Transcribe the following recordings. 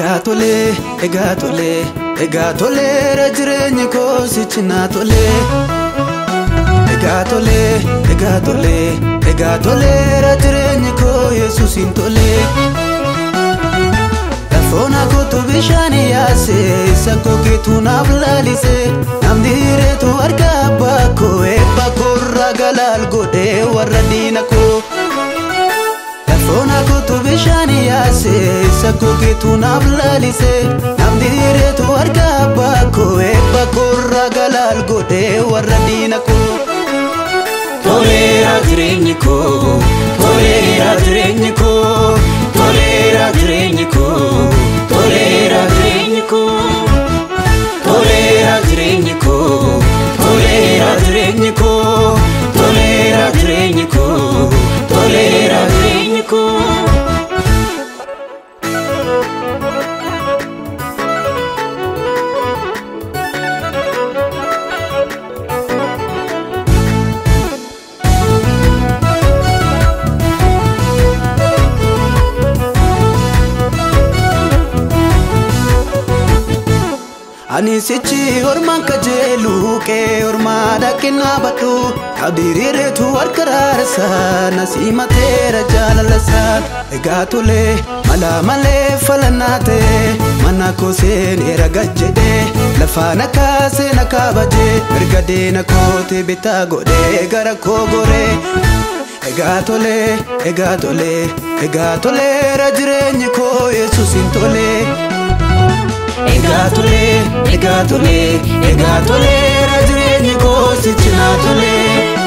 Egaa tolee, egaa tolee, egaa toleera jireenyi koo sichi naa tolee. Egaa tolee, egaa tolee, egaa toleera jireenyi koo Yesuusin tolee. Lafoona kootu bishaan yaasee isa kokeetu naaf lalisee namni hireetu harka abbaa koo eebba koorraa galaal godhee warra diina koo. Kootu bishaan yaasee isa kokeetu naaf lalisee namni hireetu harka abbaa koo eebba koorraa galaal godhee warra diina koo. Toleera jireenyi koo, toleera jireenyi Ani sichi ormaan kajeelu qee ormaa dhaqinaa badhu Abdiriireetu harka raarsaa na simateera jaalalasaa Egaa tolee mala malee falannaa ta'e mana koo seeneera gajjedhee Lafaa na kaasee na kaabajee mirga deena kootee bitaa godhee gara koo goree Egaa tolee, egaa tolee, egaa toleera jireenyi koo Yesuusin tolee. Egaa tolee, egaa tolee, egaa tolee, irra jireenya koos ichinaa tolee.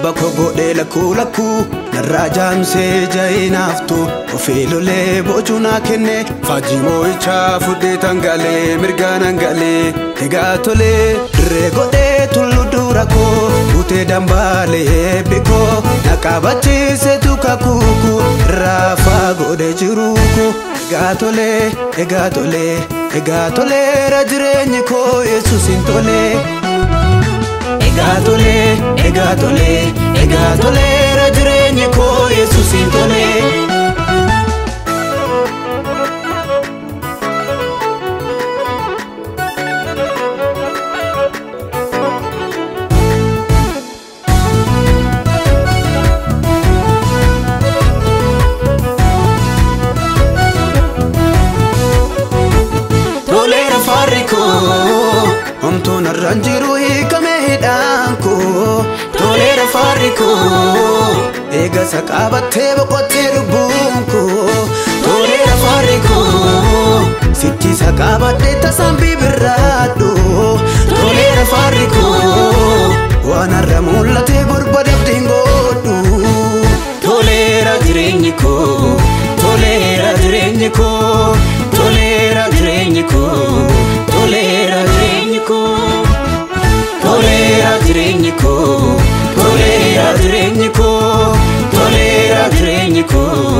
Eebba koo godhee lakkuu lakkuu narraa jaamsee ja'ee naaftu ofii lolee boocuu naa kenne faajii moo'ichaa fudhee tangalee mirgaa nangalee egaa tolee dirree godhee tullu dura koo buutee dambaalee eebbi koo na qabachiisee tuka kuuku raafaa godhee jiruuku egaa tolee egaa tolee egaa toleera jireenyi koo yesuusin tolee. Egaa tolee, egaa tolee, egaa toleera jireenyi koo Yesuusin tolee. Irraan jiru hiikame hidhaan koo toleera faarri koo eegasa qabattee boqottee lubbuun يكون